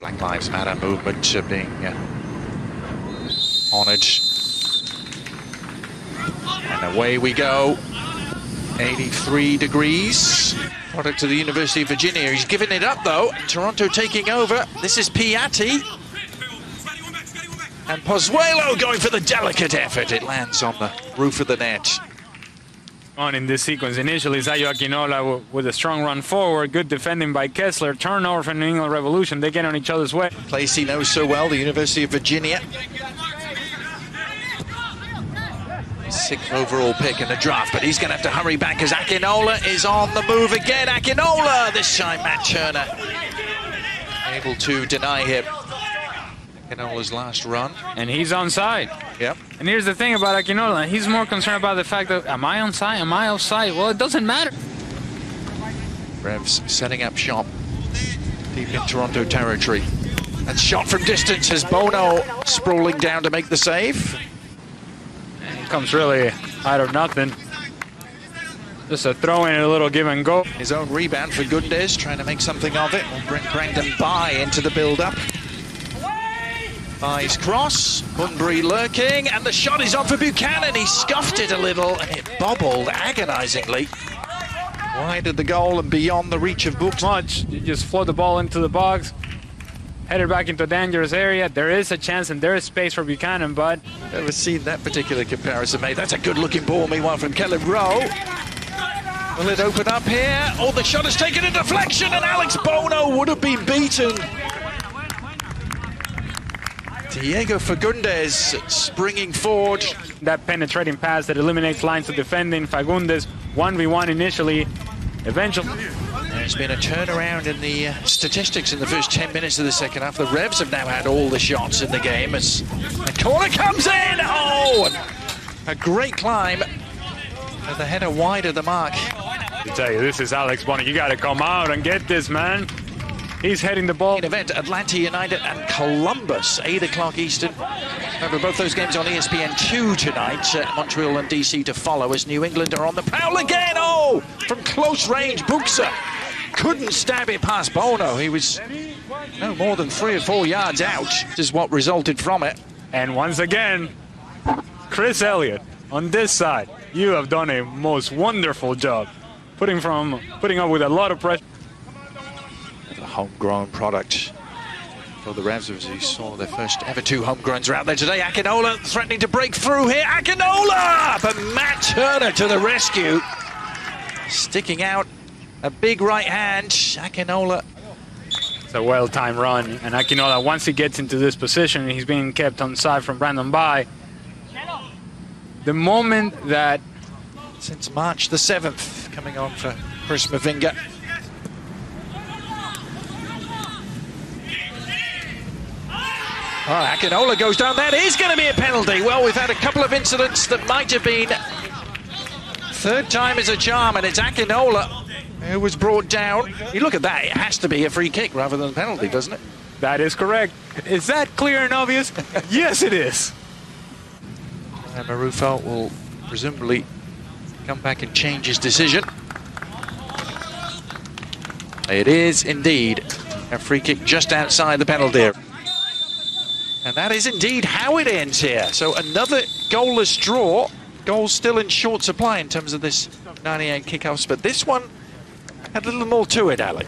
Black Lives Matter movement uh, being honoured. And away we go. 83 degrees. Product of the University of Virginia. He's giving it up though. Toronto taking over. This is Piatti. And Pozuelo going for the delicate effort. It lands on the roof of the net. On in this sequence, initially Ayo Akinola with a strong run forward, good defending by Kessler, turnover from New England Revolution, they get on each other's way. Place he knows so well, the University of Virginia. Sixth overall pick in the draft, but he's going to have to hurry back as Akinola is on the move again. Akinola, this time Matt Turner able to deny him. Akinola's last run. And he's onside. Yep. And here's the thing about Akinola, he's more concerned about the fact that, am I onside, am I offside? Well, it doesn't matter. Revs setting up shop deep in Toronto territory. And shot from distance as Bono sprawling down to make the save. It comes really out of nothing. Just a throw in, a little give and go. His own rebound for Gundes, trying to make something of it. Will bring Brandon Bye into the build-up. Bye's cross, Bunbury lurking, and the shot is on for Buchanan. He scuffed it a little, and it bobbled agonisingly. Wide of the goal and beyond the reach of Books. Much. You just float the ball into the box, headed back into a dangerous area. There is a chance and there is space for Buchanan, but... Never seen that particular comparison made. That's a good-looking ball, meanwhile, from Kelly Rowe. Will it open up here? Oh, the shot has taken a deflection, and Alex Bono would have been beaten. Diego Fagundes springing forward. That penetrating pass that eliminates lines of defending. Fagundes 1v1 initially. Eventually. There's been a turnaround in the uh, statistics in the first 10 minutes of the second half. The Revs have now had all the shots in the game as the corner comes in. Oh, a great climb. With the header wide of the mark. I tell you, this is Alex Bono. You got to come out and get this, man. He's heading the ball. In event, Atlanta United and Columbus, 8 o'clock Eastern. Remember, both those games on ESPN2 tonight. Uh, Montreal and DC to follow as New England are on the prowl again. Oh, from close range, Buksa couldn't stab it past Bono. He was no more than three or four yards out. This is what resulted from it. And once again, Chris Elliott on this side. You have done a most wonderful job putting from putting up with a lot of pressure. The homegrown product for the Revs as you saw their first ever two homegrowns are out there today. Akinola threatening to break through here. Akinola! But Matt Turner to the rescue. Sticking out a big right hand. Akinola. It's a well-timed run. And Akinola, once he gets into this position, he's being kept on side from Brandon Bye. The moment that... Since March the 7th, coming on for Chris Mavinga. Oh, Akinola goes down. That is going to be a penalty. Well, we've had a couple of incidents that might have been third time is a charm, and it's Akinola who was brought down. You look at that. It has to be a free kick rather than a penalty, doesn't it? That is correct. Is that clear and obvious? yes, it is. And Marrufo will presumably come back and change his decision. It is indeed a free kick just outside the penalty area. And that is indeed how it ends here. So another goalless draw. Goals still in short supply in terms of this 98 kickoffs, but this one had a little more to it, Alec.